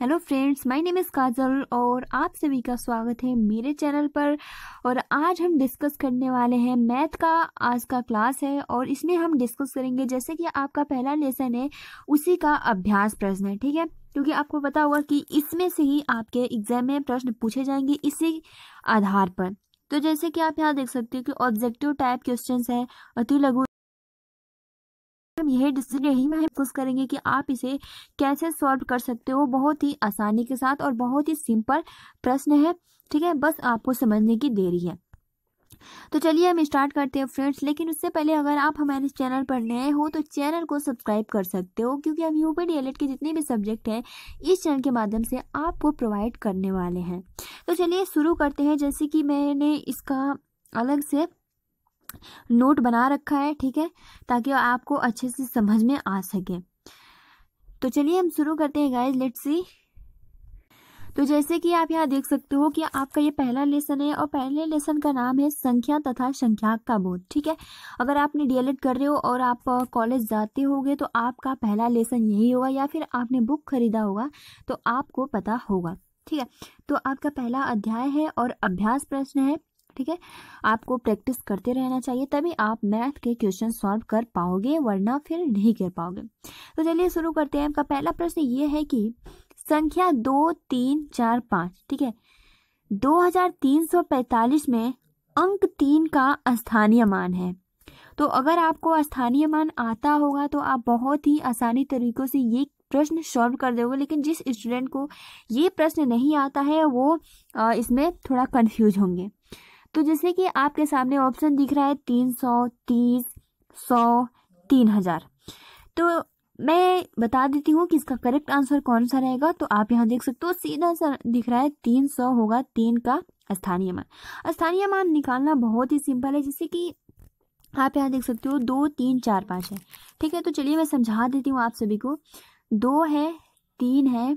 Hello friends my name is Kajal और आप सभी का स्वागत है मेरे चैनल पर। और आज हम डिस्कस करने वाले हैं मैथ का, आज का क्लास है और इसमें हम डिस्कस करेंगे जैसे कि आपका पहला लेसन है, उसी का अभ्यास प्रश्न है ठीक है? क्योंकि आपको पता होगा कि इसमें से ही आपके एग्ज़ाम में प्रश्न पूछे जाएँगे इसी आधार पर। तो जैसे कि आप यहाँ देख सकते हो कि ऑब्जेक्टिव टाइप क्वेश्चन है, अति लघु हम यही डिसीज़न यही में डिस्कस करेंगे कि आप इसे कैसे सॉल्व कर सकते हो। बहुत ही आसानी के साथ और बहुत ही सिंपल प्रश्न है, ठीक है? बस आपको समझने की देरी है। तो चलिए हम स्टार्ट करते हैं फ्रेंड्स। लेकिन उससे पहले अगर आप हमारे चैनल पर नए हो तो चैनल को सब्सक्राइब कर सकते हो, क्योंकि हम यूपी डी के जितने भी सब्जेक्ट हैं, इस चैनल के माध्यम से आपको प्रोवाइड करने वाले हैं। तो चलिए शुरू करते हैं। जैसे कि मैंने इसका अलग से नोट बना रखा है, ठीक है? ताकि आपको अच्छे से समझ में आ सके। तो चलिए हम शुरू करते हैं गाइज़ लेट्स सी तो जैसे कि आप यहाँ देख सकते हो कि आपका ये पहला लेसन है और पहले लेसन का नाम है संख्या तथा संख्या का बोध, ठीक है? अगर आपने डीएलएड कर रहे हो और आप कॉलेज जाते होगे तो आपका पहला लेसन यही होगा या फिर आपने बुक खरीदा होगा तो आपको पता होगा, ठीक है? तो आपका पहला अध्याय है और अभ्यास प्रश्न है। ठीक है? आपको प्रैक्टिस करते रहना चाहिए, तभी आप मैथ के क्वेश्चन सॉल्व कर पाओगे, वरना फिर नहीं कर पाओगे। तो चलिए शुरू करते हैं। आपका पहला प्रश्न ये है कि संख्या दो, तीन, चार, पाँच, ठीक है? दो हज़ार तीन सौ पैंतालीस में अंक तीन का स्थानीय मान है। तो अगर आपको स्थानीय मान आता होगा तो आप बहुत ही आसानी तरीकों से ये प्रश्न सॉल्व कर दोगे, लेकिन जिस स्टूडेंट को ये प्रश्न नहीं आता है, वो इसमें थोड़ा कंफ्यूज होंगे। तो जैसे कि आपके सामने ऑप्शन दिख रहा है तीन सौ तीस, सौ, तीन हज़ार। तो मैं बता देती हूँ कि इसका करेक्ट आंसर कौन सा रहेगा तो आप यहाँ देख सकते हो, सीधा सा दिख रहा है तीन सौ होगा तीन का स्थानीय मान। स्थानीय मान निकालना बहुत ही सिंपल है, जैसे कि आप यहाँ देख सकते हो, दो, तीन, चार, पाँच है। ठीक है तो चलिए मैं समझा देती हूँ आप सभी को। दो है, तीन है,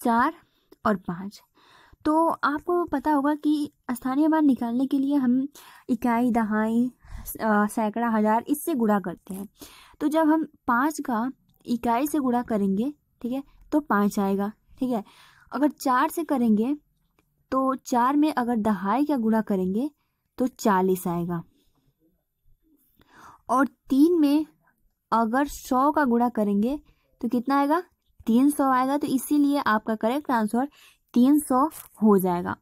चार और पाँच। तो आपको पता होगा कि स्थानीय मान निकालने के लिए हम इकाई, दहाई सैकड़ा, हज़ार इससे गुणा करते हैं। तो जब हम पाँच का इकाई से गुणा करेंगे, ठीक है तो पाँच आएगा, ठीक है। अगर चार से करेंगे तो चार में अगर दहाई का गुणा करेंगे तो चालीस आएगा। और तीन में अगर सौ का गुणा करेंगे तो कितना आएगा? तीन सौ आएगा। तो इसीलिए आपका करेक्ट आंसर तीन सौ हो जाएगा।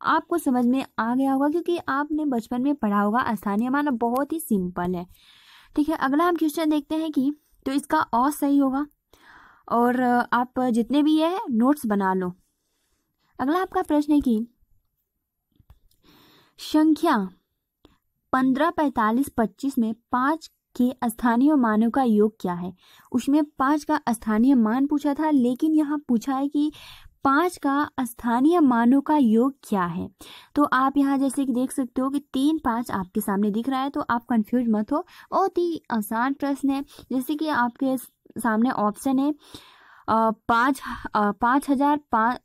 आपको समझ में आ गया होगा क्योंकि आपने बचपन में पढ़ा होगा। स्थानीय मान बहुत ही सिंपल है। ठीक है, अगला हम क्वेश्चन देखते हैं कि तो इसका और सही होगा और आप जितने भी है नोट्स बना लो। अगला आपका प्रश्न है कि संख्या पंद्रह, पैंतालीस, पच्चीस में पाँच के स्थानीय मानों का योग क्या है? उसमें पाँच का स्थानीय मान पूछा था, लेकिन यहाँ पूछा है कि पाँच का स्थानीय मानों का योग क्या है? तो आप यहाँ जैसे कि देख सकते हो कि तीन पाँच आपके सामने दिख रहा है तो आप कंफ्यूज मत हो। बहुत ही आसान प्रश्न है। जैसे कि आपके सामने ऑप्शन है पाँच पाँच हज़ार पाँच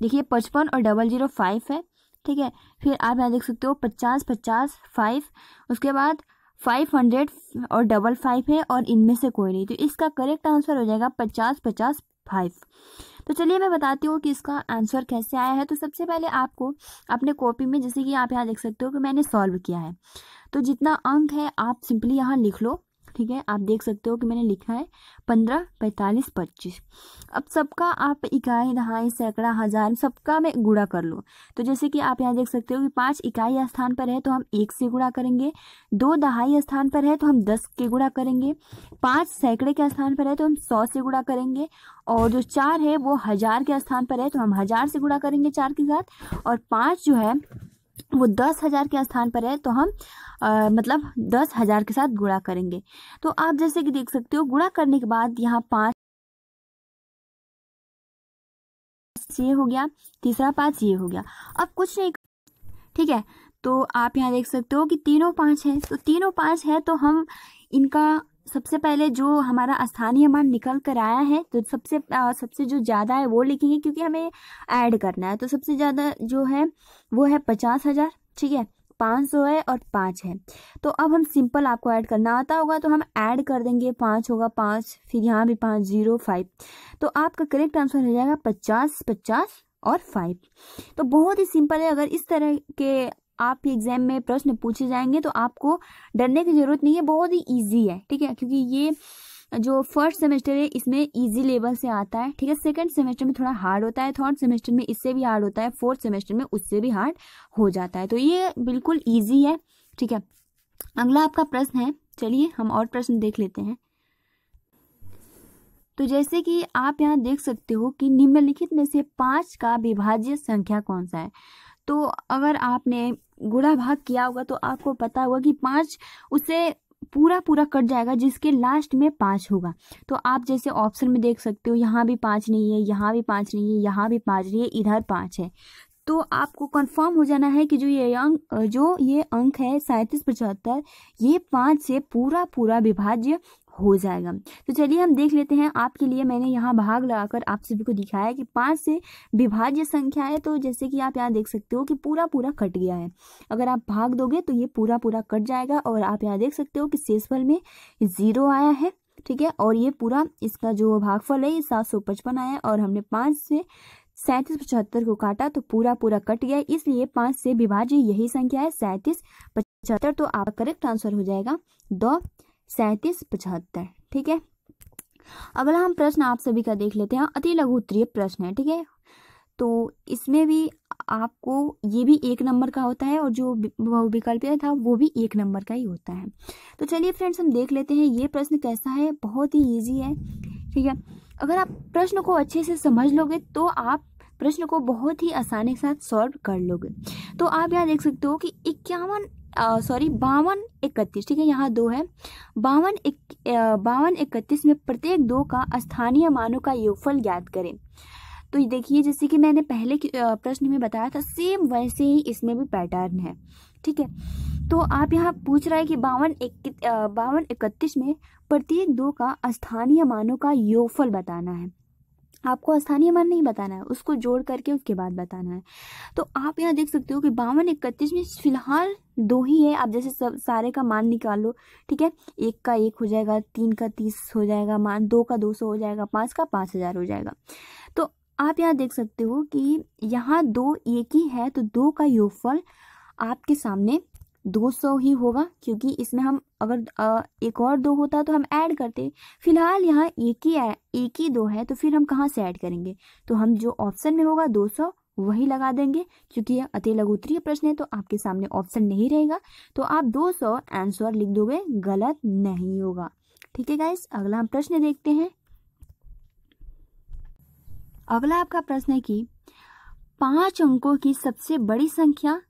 देखिए पचपन और डबल ज़ीरो फाइव है, ठीक है? फिर आप यहाँ देख सकते हो पचास पचास फाइव उसके बाद फाइव हंड्रेड और डबल फाइव है और इनमें से कोई नहीं। तो इसका करेक्ट आंसर हो जाएगा पचास पचास फाइव तो चलिए मैं बताती हूँ कि इसका आंसर कैसे आया है। तो सबसे पहले आपको अपने कॉपी में, जैसे कि आप यहाँ देख सकते हो कि मैंने सॉल्व किया है। तो जितना अंक है, आप सिंपली यहाँ लिख लो। ठीक है? आप देख सकते हो कि मैंने लिखा है पंद्रह, पैंतालीस, पच्चीस। अब सबका आप इकाई, दहाई, सैकड़ा, हज़ार, सबका में गुड़ा कर लो। तो जैसे कि आप यहाँ देख सकते हो कि पाँच इकाई स्थान पर है तो हम एक से गुड़ा करेंगे। दो दहाई स्थान पर है तो हम दस के गुड़ा करेंगे। पाँच सैकड़े के स्थान पर है तो हम सौ से गुड़ा करेंगे। और जो चार है वो हज़ार के स्थान पर है तो हम हज़ार से गुड़ा करेंगे चार के साथ। और पाँच जो है वो दस हज़ार के स्थान पर है तो हम आ, मतलब दस हज़ार के साथ गुणा करेंगे। तो आप जैसे कि देख सकते हो गुणा करने के बाद यहाँ पाँच ये हो गया तीसरा पाँच ये हो गया। अब कुछ नहीं ठीक है? तो आप यहाँ देख सकते हो कि तीनों पाँच है तो तीनों पाँच है तो हम इनका सबसे पहले जो हमारा स्थानीय मान निकल कर आया है तो सबसे आ, सबसे जो ज़्यादा है वो लिखेंगे क्योंकि हमें ऐड करना है। तो सबसे ज़्यादा जो है वो है पचास हज़ार ठीक है? पाँच सौ है और पाँच है। तो अब हम सिंपल आपको ऐड करना आता होगा तो हम ऐड कर देंगे पाँच होगा पाँच फिर यहाँ भी पाँच ज़ीरो फाइव। तो आपका करेक्ट आंसर हो जाएगा पचास पचास और फाइव। तो बहुत ही सिंपल है अगर इस तरह के आप एग्ज़ाम में प्रश्न पूछे जाएँगे तो आपको डरने की ज़रूरत नहीं है, बहुत ही ईजी है, ठीक है? क्योंकि ये जो फ़र्स्ट सेमेस्टर है, इसमें इजी लेवल से आता है, ठीक है? सेकंड सेमेस्टर में थोड़ा हार्ड होता है थर्ड सेमेस्टर में इससे भी हार्ड होता है फोर्थ सेमेस्टर में उससे भी हार्ड हो जाता है। तो ये बिल्कुल ईजी है, ठीक है? अगला आपका प्रश्न है, चलिए हम और प्रश्न देख लेते हैं। तो जैसे कि आप यहाँ देख सकते हो कि निम्नलिखित में से पाँच का विभाज्य संख्या कौन सा है? तो अगर आपने गुड़ा भाग किया होगा तो आपको पता होगा कि पाँच उसे पूरा पूरा कट जाएगा, जिसके लास्ट में पाँच होगा। तो आप जैसे ऑप्शन में देख सकते हो, यहाँ भी पाँच नहीं है, यहाँ भी पाँच नहीं है, यहाँ भी पाँच नहीं है, इधर पाँच है। तो आपको कंफर्म हो जाना है कि जो ये अंक, जो ये अंक है, सैंतीस पचहत्तर, ये पाँच से पूरा पूरा विभाज्य हो जाएगा। तो चलिए हम देख लेते हैं, आपके लिए मैंने यहाँ भाग लगाकर आप सभी को दिखाया कि पाँच से विभाज्य संख्या है तो जैसे कि आप यहाँ देख सकते हो कि पूरा पूरा कट गया है। अगर आप भाग दोगे तो ये पूरा पूरा कट जाएगा और आप यहाँ देख सकते हो कि शेषफल में ज़ीरो आया है, ठीक है? और ये पूरा इसका जो भागफल है, ये सात सौ पचपन आया और हमने पाँच से सैंतीस पचहत्तर को काटा तो पूरा पूरा कट गया इसलिए पाँच से विभाज्य यही संख्या है, सैंतीस पचहत्तर तो आपका करेक्ट आंसर हो जाएगा। दो सैंतीस पचहत्तर, ठीक है? अगला हम प्रश्न आप सभी का देख लेते हैं। अति लघु उत्तरीय प्रश्न है, ठीक है? तो इसमें भी आपको ये भी एक नंबर का होता है और जो विकल्प था, वो भी एक नंबर का ही होता है। तो चलिए फ्रेंड्स, हम देख लेते हैं ये प्रश्न कैसा है। बहुत ही ईजी है, ठीक है? अगर आप प्रश्न को अच्छे से समझ लोगे तो आप प्रश्न को बहुत ही आसानी के साथ सॉल्व कर लोगे। तो आप यहाँ देख सकते हो कि इक्यावन सॉरी बावन इकतीस, ठीक है, यहाँ दो है। बावन एक बावन इकतीस में प्रत्येक दो का स्थानीय मानों का योगफल ज्ञात करें। तो देखिए, जैसे कि मैंने पहले प्रश्न में बताया था सेम वैसे ही इसमें भी पैटर्न है, ठीक है। तो आप यहाँ पूछ रहे हैं कि बावन एक बावन इकतीस में प्रत्येक दो का स्थानीय मानों का योगफल बताना है। आपको स्थानीय मान नहीं बताना है, उसको जोड़ करके उसके बाद बताना है। तो आप यहाँ देख सकते हो कि बावन इकतीस में फ़िलहाल दो ही है। आप जैसे सब, सारे का मान निकाल लो ठीक है? एक का एक हो जाएगा, तीन का तीस हो जाएगा मान दो का दो सौ हो जाएगा, पाँच का पाँच हज़ार हो जाएगा। तो आप यहाँ देख सकते हो कि यहाँ दो एक ही है तो दो का योगफल आपके सामने दो सौ ही होगा, क्योंकि इसमें हम अगर एक और दो होता तो हम ऐड करते। फ़िलहाल यहाँ एक ही एक ही दो है तो फिर हम कहाँ से ऐड करेंगे? तो हम जो ऑप्शन में होगा दो सौ, वही लगा देंगे, क्योंकि यह अति लघुत्तरीय प्रश्न है तो आपके सामने ऑप्शन नहीं रहेगा। तो आप दो सौ आंसर लिख दोगे, गलत नहीं होगा। ठीक है गाइस अगला हम प्रश्न देखते हैं। अगला आपका प्रश्न है कि पाँच अंकों की सबसे बड़ी संख्या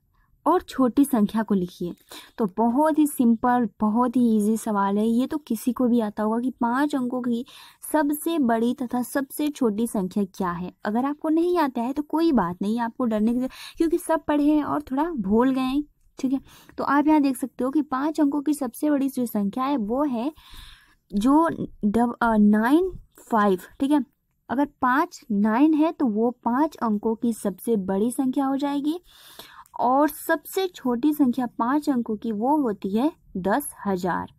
और छोटी संख्या को लिखिए। तो बहुत ही सिंपल, बहुत ही इजी सवाल है। ये तो किसी को भी आता होगा कि पाँच अंकों की सबसे बड़ी तथा सबसे छोटी संख्या क्या है? अगर आपको नहीं आता है तो कोई बात नहीं, आपको डरने की क्योंकि सब पढ़े हैं और थोड़ा भूल गए हैं, ठीक है? तो आप यहाँ देख सकते हो कि पाँच अंकों की सबसे बड़ी जो संख्या है वो है जो डब नाइन फाइव ठीक है? अगर पाँच नाइन है तो वो पाँच अंकों की सबसे बड़ी संख्या हो जाएगी। और सबसे छोटी संख्या पाँच अंकों की वो होती है दस हज़ार।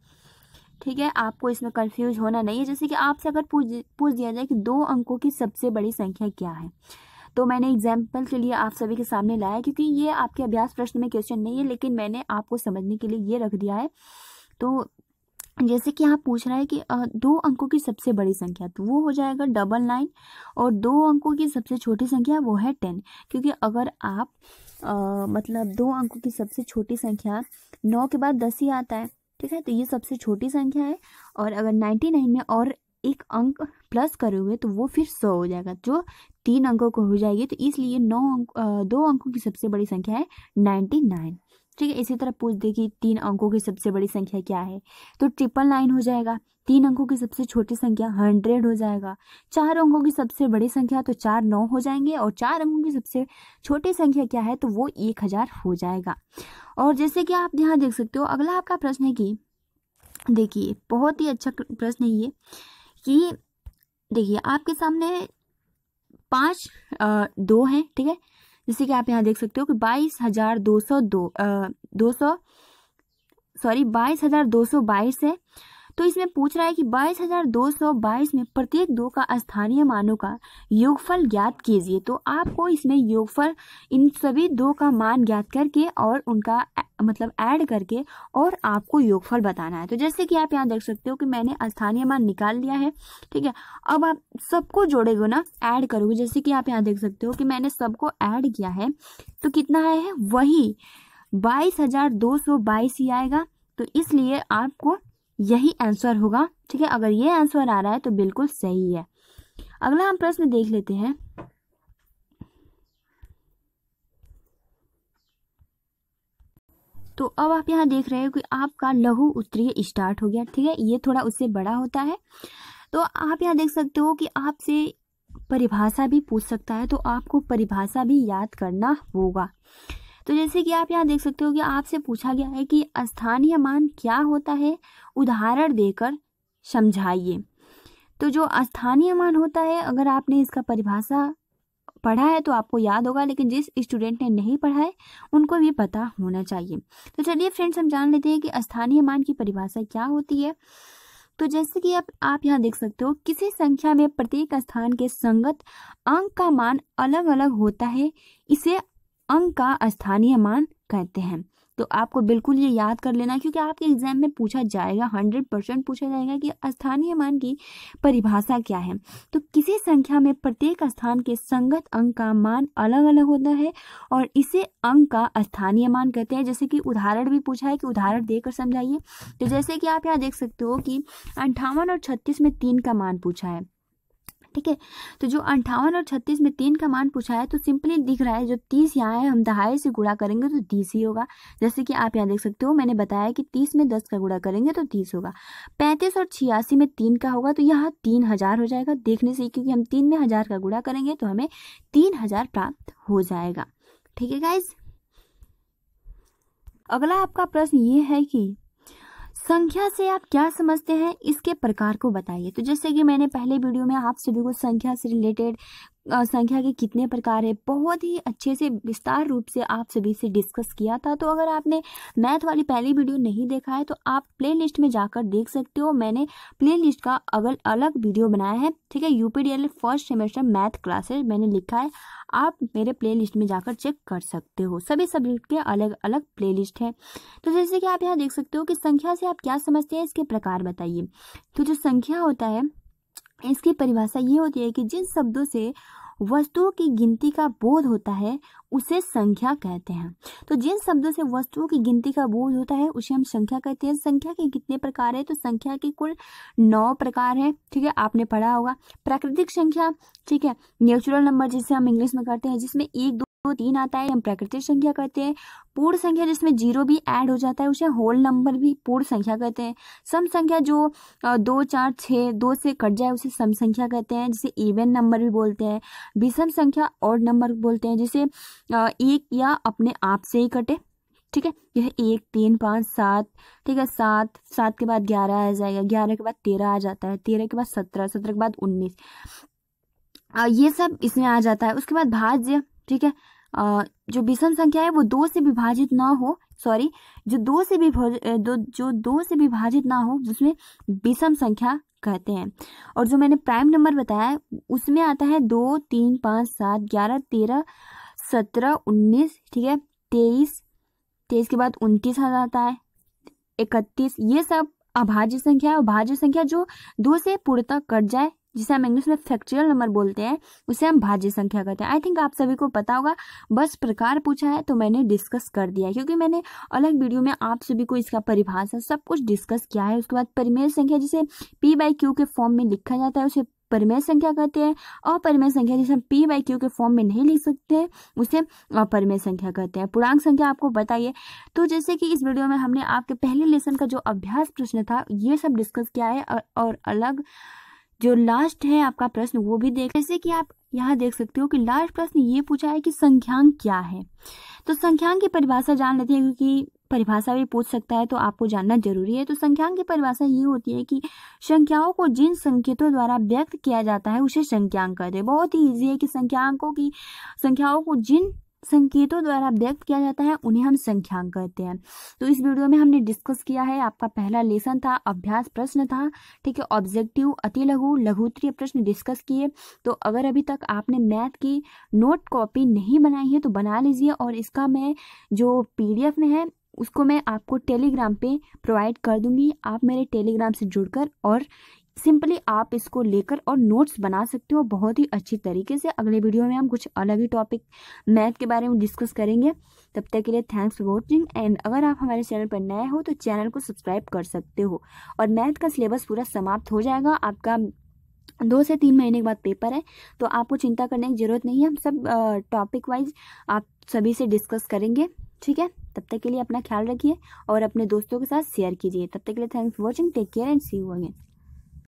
ठीक है, आपको इसमें कंफ्यूज होना नहीं है। जैसे कि आपसे अगर पूछ पूछ दिया जाए कि दो अंकों की सबसे बड़ी संख्या क्या है तो मैंने एग्ज़ाम्पल के लिए आप सभी के सामने लाया क्योंकि ये आपके अभ्यास प्रश्न में क्वेश्चन नहीं है, लेकिन मैंने आपको समझने के लिए ये रख दिया है। तो जैसे कि आप पूछ रहा है कि दो अंकों की सबसे बड़ी संख्या तो वो हो जाएगा डबल नाइन और दो अंकों की सबसे छोटी संख्या वो है टेन। क्योंकि अगर आप आ, मतलब दो अंकों की सबसे छोटी संख्या नौ के बाद दस ही आता है ठीक है तो ये सबसे छोटी संख्या है और अगर नाइन्टी नाइन में और एक अंक प्लस करोगे तो वो फिर सौ हो जाएगा जो तीन अंकों को हो जाएगी तो इसलिए नौ अंक दो अंकों की सबसे बड़ी संख्या है नाइन्टी नाइन। ठीक है, इसी तरह पूछ दे कि तीन अंकों की सबसे बड़ी संख्या क्या है? तो ट्रिपल नाइन हो जाएगा। तीन अंकों की सबसे छोटी संख्या हंड्रेड हो जाएगा। चार अंकों की सबसे बड़ी संख्या तो चार नौ हो जाएँगे और चार अंकों की सबसे छोटी संख्या क्या है? तो वो एक हज़ार हो जाएगा। और जैसे कि आप यहाँ देख सकते हो, अगला आपका प्रश्न है कि देखिए, बहुत ही अच्छा प्रश्न है ये कि देखिए, आपके सामने पाँच दो हैं, ठीक है? जैसे कि आप यहाँ देख सकते हो कि बाईस हज़ार दो सौ दो दो सौ सॉरी बाईस हज़ार दो सौ बाईस है। तो इसमें पूछ रहा है कि बाईस हज़ार दो सौ बाईस में प्रत्येक दो का स्थानीय मानों का योगफल ज्ञात कीजिए। तो आपको इसमें योगफल इन सभी दो का मान ज्ञात करके और उनका मतलब ऐड करके और आपको योगफल बताना है। तो जैसे कि आप यहाँ देख सकते हो कि मैंने स्थानीय मान निकाल लिया है, ठीक है? अब आप सबको जोड़ेगे ना ऐड करोगे। जैसे कि आप यहाँ देख सकते हो कि मैंने सबको ऐड किया है तो कितना है? वही बाईस हज़ार दो सौ बाईस ही आएगा। तो इसलिए आपको यही आंसर होगा, ठीक है? अगर ये आंसर आ रहा है तो बिल्कुल सही है। अगला हम प्रश्न देख लेते हैं। तो अब आप यहाँ देख रहे हो कि आपका लघु उत्तरीय स्टार्ट हो गया, ठीक है? ये थोड़ा उससे बड़ा होता है। तो आप यहाँ देख सकते हो कि आपसे परिभाषा भी पूछ सकता है तो आपको परिभाषा भी याद करना होगा। तो जैसे कि आप यहाँ देख सकते हो कि आपसे पूछा गया है कि स्थानीय मान क्या होता है? उदाहरण देकर समझाइए। तो जो स्थानीय मान होता है, अगर आपने इसका परिभाषा पढ़ा है तो आपको याद होगा, लेकिन जिस स्टूडेंट ने नहीं पढ़ा है, उनको भी पता होना चाहिए। तो चलिए फ्रेंड्स, हम जान लेते हैं कि स्थानीय मान की परिभाषा क्या होती है। तो जैसे कि आप आप यहाँ देख सकते हो, किसी संख्या में प्रत्येक स्थान के संगत अंक का मान अलग अलग होता है। इसे अंक का स्थानीय मान कहते हैं। तो आपको बिल्कुल ये याद कर लेना, क्योंकि आपके एग्ज़ाम में पूछा जाएगा, हंड्रेड परसेंट पूछा जाएगा कि स्थानीय मान की परिभाषा क्या है। तो किसी संख्या में प्रत्येक स्थान के संगत अंक का मान अलग अलग होता है और इसे अंक का स्थानीय मान कहते हैं। जैसे कि उदाहरण भी पूछा है कि उदाहरण देकर समझाइए। तो जैसे कि आप यहाँ देख सकते हो कि अंठावन और छत्तीस में तीन का मान पूछा है। ठीक है? तो जो अंठावन और छत्तीस में तीन का मान पूछा है तो सिंपली दिख रहा है जो तीस यहाँ है, हम दहाई से गुड़ा करेंगे तो तीस ही होगा। जैसे कि आप यहाँ देख सकते हो, मैंने बताया कि तीस में दस का गुड़ा करेंगे तो तीस होगा। पैंतीस और छियासी में तीन का होगा तो यहाँ तीन हज़ार हो जाएगा देखने से, क्योंकि हम तीन में हज़ार का गुड़ा करेंगे तो हमें तीन हज़ार प्राप्त हो जाएगा। ठीक है गाइज़ अगला आपका प्रश्न ये है कि संख्या से आप क्या समझते हैं इसके प्रकार को बताइए। तो जैसे कि मैंने पहले वीडियो में आप सभी को संख्या से रिलेटेड संख्या के कितने प्रकार है? बहुत ही अच्छे से विस्तार रूप से आप सभी से डिस्कस किया था। तो अगर आपने मैथ वाली पहली वीडियो नहीं देखा है तो आप प्ले लिस्ट में जाकर देख सकते हो। मैंने प्ले लिस्ट का अगल, अलग वीडियो बनाया है। ठीक है? UPDL first semester math classes मैंने लिखा है। आप मेरे प्ले में जाकर चेक कर सकते हो। सभी सब्जेक्ट के अलग अलग प्ले लिस्ट है। तो जैसे कि आप यहाँ देख सकते हो कि संख्या से आप क्या समझते हैं, इसके प्रकार बताइए। तो जो संख्या होता है इसकी परिभाषा ये होती है कि जिन शब्दों से वस्तुओं की गिनती का बोध होता है, उसे संख्या कहते हैं। तो जिन शब्दों से वस्तुओं की गिनती का बोध होता है, उसे हम संख्या कहते हैं। संख्या के कितने प्रकार है? तो संख्या के कुल नौ प्रकार है, ठीक है? आपने पढ़ा होगा। प्राकृतिक संख्या, ठीक है? नेचुरल नंबर जिसे हम इंग्लिश में करते हैं, जिसमें एक दो तीन आता है, हम प्राकृतिक संख्या कहते हैं। पूर्ण संख्या जिसमें ज़ीरो भी ऐड हो जाता है, उसे होल नंबर भी पूर्ण संख्या कहते हैं। सम संख्या जो दो, चार छः दो से कट जाए, उसे सम संख्या कहते हैं, जिसे इवन नंबर भी बोलते हैं। विषम संख्या और नंबर बोलते हैं, जिसे एक या अपने आप से ही कटे, ठीक है? यह एक, तीन, पाँच, सात, ठीक है, सात सात के बाद ग्यारह आ जाएगा, ग्यारह के बाद तेरह आ जाता है, तेरह के बाद सत्रह सत्रह के बाद उन्नीस। ये सब इसमें आ जाता है। उसके बाद भाज्य, ठीक है? जो विषम संख्या है वो दो से विभाजित ना हो सॉरी जो दो से दो, जो दो से विभाजित ना हो उसमें विषम संख्या कहते हैं। और जो मैंने प्राइम नंबर बताया, उसमें आता है दो, तीन, पाँच, सात, ग्यारह, तेरह, सत्रह, उन्नीस, ठीक है, तेईस तेईस के बाद उनतीस आ जाता है, इकतीस, ये सब अभाज्य संख्या है। अभाज्य संख्या जो दो से पूर्णतः कट जाए जिसे हम इंग्लिश में फैक्चुअल नंबर बोलते हैं, उसे हम भाज्य संख्या कहते हैं। आई थिंक आप सभी को पता होगा, बस प्रकार पूछा है तो मैंने डिस्कस कर दिया क्योंकि मैंने अलग वीडियो में आप सभी को इसका परिभाषा, सब कुछ डिस्कस किया है। उसके बाद परिमेय संख्या, जिसे पी बाई क्यू के फॉर्म में लिखा जाता है, उसे परिमेय संख्या कहते हैं। अपरिमेय संख्या, जिसे हम पी बाई क्यू के फॉर्म में नहीं लिख सकते हैं उसे अपरिमेय संख्या कहते हैं। पूर्णांक संख्या आपको बताइए। तो जैसे कि इस वीडियो में हमने आपके पहले लेसन का जो अभ्यास प्रश्न था, ये सब डिस्कस किया है, और अलग जो लास्ट है आपका प्रश्न, वो भी देख जैसे कि आप यहाँ देख सकते हो कि लास्ट प्रश्न ये पूछा है कि संख्यांक क्या है। तो संख्यांक की परिभाषा जान लेते हैं क्योंकि परिभाषा भी पूछ सकता है तो आपको जानना ज़रूरी है। तो संख्यांक की परिभाषा ये होती है कि संख्याओं को जिन संकेतों द्वारा व्यक्त किया जाता है, उसे संख्यांक कहते हैं। बहुत ही ईजी है कि संख्यांकों की संख्याओं को जिन संकेतों द्वारा व्यक्त किया जाता है, उन्हें हम संख्यांक कहते हैं। तो इस वीडियो में हमने डिस्कस किया है, आपका पहला लेसन था, अभ्यास प्रश्न था, ठीक है ऑब्जेक्टिव अति लघु लघुत्तरीय प्रश्न डिस्कस किए। तो अगर अभी तक आपने मैथ की नोट कॉपी नहीं बनाई है तो बना लीजिए और इसका मैं जो पीडीएफ में है, उसको मैं आपको टेलीग्राम पे प्रोवाइड कर दूँगी। आप मेरे टेलीग्राम से जुड़कर और सिंपली आप इसको लेकर और नोट्स बना सकते हो बहुत ही अच्छी तरीके से। अगले वीडियो में हम कुछ अलग ही टॉपिक मैथ के बारे में डिस्कस करेंगे। तब तक के लिए थैंक्स फॉर वॉचिंग एंड अगर आप हमारे चैनल पर नए हो तो चैनल को सब्सक्राइब कर सकते हो। और मैथ का सिलेबस पूरा समाप्त हो जाएगा। आपका दो से तीन महीने के बाद पेपर है तो आपको चिंता करने की ज़रूरत नहीं है। हम सब टॉपिक वाइज आप सभी से डिस्कस करेंगे। ठीक है? तब तक के लिए अपना ख्याल रखिए और अपने दोस्तों के साथ शेयर कीजिए। तब तक के लिए thanks for watching take care and see you again